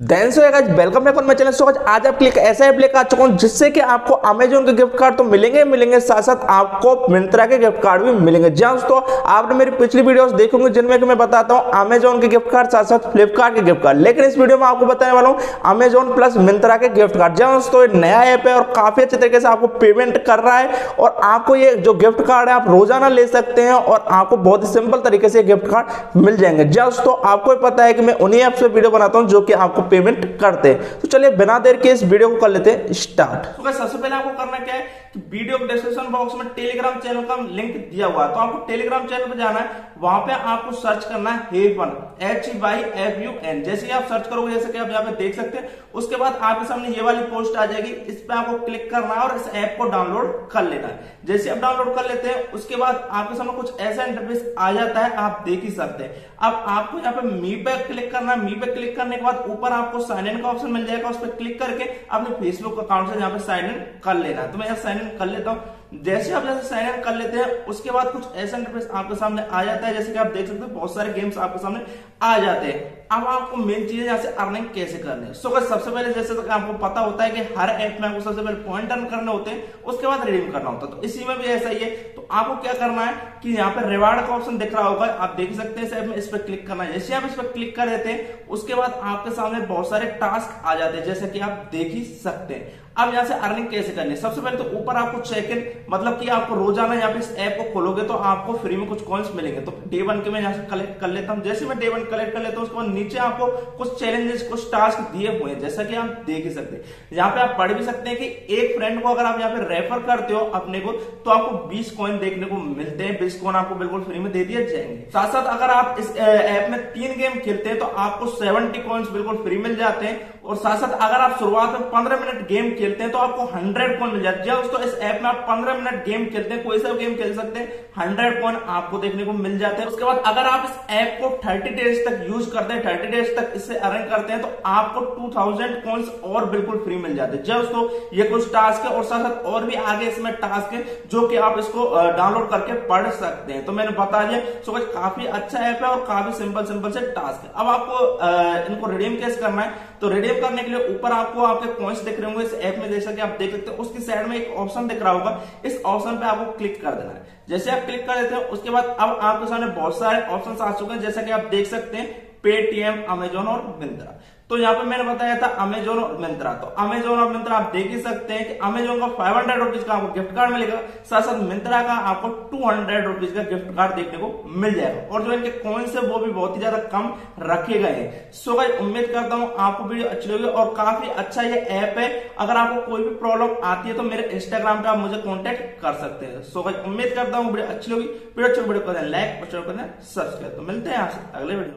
Welcome back on my channel so आज आज आप क्लिक ऐसा ऐप लेकर आ चुका हूँ जिससे कि आपको अमेजोन के गिफ्ट कार्ड तो मिलेंगे मिलेंगे साथ साथ आपको मिंत्रा के गिफ्ट कार्ड भी मिलेंगे। जी दोस्तों, आपने मेरी पिछली वीडियोस देखी होंगी जिनमें कि मैं बताता हूँ अमेजोन के गिफ्ट कार्ड साथ साथ फ्लिपकार्ट के गिफ्ट कार्ड लेकिन इस वीडियो में आपको बताने वाला हूँ अमेजोन प्लस मिंत्रा के गिफ्ट कार्ड जी दोस्तों नया ऐप है और काफ़ी अच्छे तरीके से आपको पेमेंट कर रहा है और आपको ये जो गिफ्ट कार्ड है, आप रोज़ाना ले सकते हैं और आपको बहुत ही सिंपल तरीके से गिफ्ट कार्ड मिल जाएँगे। जी दोस्तों, आपको पता है कि मैं उन्हीं ऐप से वीडियो बनाता हूँ जो कि आपको पेमेंट करते हैं। तो चलिए बिना देर के इस वीडियो को कर लेते हैं स्टार्ट तो सबसे पहले आपको करना क्या है? वीडियो के डिस्क्रिप्शन बॉक्स में टेलीग्राम चैनल का लिंक दिया हुआ है। तो आपको टेलीग्राम चैनल पर जाना है, वहाँ पे आपको सर्च करना है heaven H Y F U N जैसे आप सर्च करोगे, जैसे कि आप यहाँ पे देख सकते हैं, उसके बाद आपके सामने ये वाली पोस्ट आ जाएगी, इस पे आपको क्लिक करना है और इस ऐप को डाउनलोड कर लेना है। जैसे आप डाउनलोड कर लेते हैं, उसके बाद आपके सामने कुछ ऐसा इंटरफेस आ जाता है, आप देख ही सकते हैं। अब आपको यहाँ पे मी पे क्लिक करना है। मी पे क्लिक करने के बाद ऊपर आपको साइन इन का ऑप्शन मिल जाएगा, उस पर क्लिक करके अपने फेसबुक अकाउंट से यहाँ पे साइन इन कर लेना है। तो मैं साइन इन कर लेता हूँ। जैसे आप जैसे साइन इन कर लेते हैं उसके बाद कुछ ऐसा इंटरफेस आपके सामने आ जाता है जैसे कि आप देख सकते हैं बहुत सारे गेम्स आपके सामने आ जाते हैं। अब आपको मेन चीज़ है यहाँ से अर्निंग कैसे करनी है? सो so, सबसे पहले जैसे तो आपको पता होता है कि हर ऐप में आपको सबसे पहले पॉइंट अर्न करने होते हैं उसके बाद रिडीम करना होता है। तो इसी में भी ऐसा ही है। तो आपको क्या करना है कि यहाँ पे रिवार्ड का ऑप्शन दिख रहा होगा आप देख सकते हैं इस ऐप में इस पर क्लिक करना है। जैसे आप इस पर क्लिक कर देते हैं उसके बाद आपके सामने बहुत सारे टास्क आ जाते हैं जैसे कि आप देख ही सकते हैं। अब यहाँ से अर्निंग कैसे करनी है? सबसे पहले तो ऊपर आपको चेक इन मतलब कि आपको रोज़ाना यहाँ पे इस ऐप को खोलोगे तो आपको फ्री में कुछ कॉइन्स मिलेंगे। तो डे वन के मैं यहाँ से कलेक्ट कर लेता हूँ। जैसे मैं डे वन कलेक्ट कर लेता हूँ, उसके बाद नीचे आपको कुछ चैलेंजेस कुछ टास्क दिए हुए हैं, जैसा कि आप देख ही सकते हैं। यहाँ पे आप पढ़ भी सकते हैं कि एक फ्रेंड को अगर आप यहाँ पे रेफर करते हो अपने को तो आपको बीस कॉइन देखने को मिलते हैं। बीस कॉइन आपको बिल्कुल फ्री में दे दिए जाएँगे। साथ साथ अगर आप इस ऐप में तीन गेम खेलते हैं तो आपको सेवेंटी कॉइन्स बिल्कुल फ्री मिल जाते हैं। और साथ साथ अगर आप शुरुआत में पंद्रह मिनट गेम खेलते हैं तो आपको हंड्रेड पॉइंट मिल जाते हैं। दोस्तों, इस ऐप में आप पंद्रह मिनट गेम खेलते हैं, कोई सा गेम खेल सकते हैं, हंड्रेड पॉइंट आपको देखने को मिल जाते हैं। उसके बाद अगर आप इस ऐप को थर्टी डेज़ तक यूज़ करते हैं, थर्टी डेज़ तक इससे अर्न करते हैं तो आपको टू थाउज़ेंड और बिल्कुल फ्री मिल जाते हैं। दोस्तों, ये कुछ टास्क है और साथ साथ और भी आगे इसमें टास्क है, जो कि आप इसको डाउनलोड करके पढ़ सकते हैं। तो मैंने बता दिया सो काफ़ी अच्छा ऐप है और काफ़ी सिंपल सिंपल से टास्क है। अब आपको इनको रिडीम कैसे करना है? तो रिडीम करने के लिए ऊपर आपको आपके कॉइन्स दिख रहे होंगे इस ऐप में जैसा कि आप देख सकते हो, उसकी साइड में एक ऑप्शन दिख रहा होगा। इस ऑप्शन पे आपको क्लिक कर देना है। जैसे आप क्लिक कर देते हैं, उसके बाद अब आपके सामने बहुत सारे ऑप्शन आ चुके हैं, जैसा कि आप देख सकते हैं पेटीएम अमेजोन और मिंत्रा तो यहाँ पे मैंने बताया था अमेजोन और मिंत्रा तो अमेजोन और मिंत्रा आप देख ही सकते हैं कि अमेजोन का फाइव हंड्रेड रुपीज़ का आपको गिफ्ट कार्ड मिलेगा। साथ साथ मिंत्रा का आपको टू हंड्रेड रुपीज़ का गिफ्ट कार्ड देखने को मिल जाएगा। और जो इनके कॉइन्स है, वो भी बहुत ही ज़्यादा कम रखे गए हैं। सो भाई उम्मीद करता हूँ आपको वीडियो अच्छी लगी और काफ़ी अच्छा ये ऐप है। अगर आपको कोई भी प्रॉब्लम आती है तो मेरे इंस्टाग्राम पे आप मुझे कॉन्टेक्ट कर सकते हैं। सो भाई उम्मीद करता हूँ वीडियो अच्छी लगी। वीडियो अच्छी वीडियो कर लाइक और सब्सक्राइब तो मिलते हैं आपसे अगले वीडियो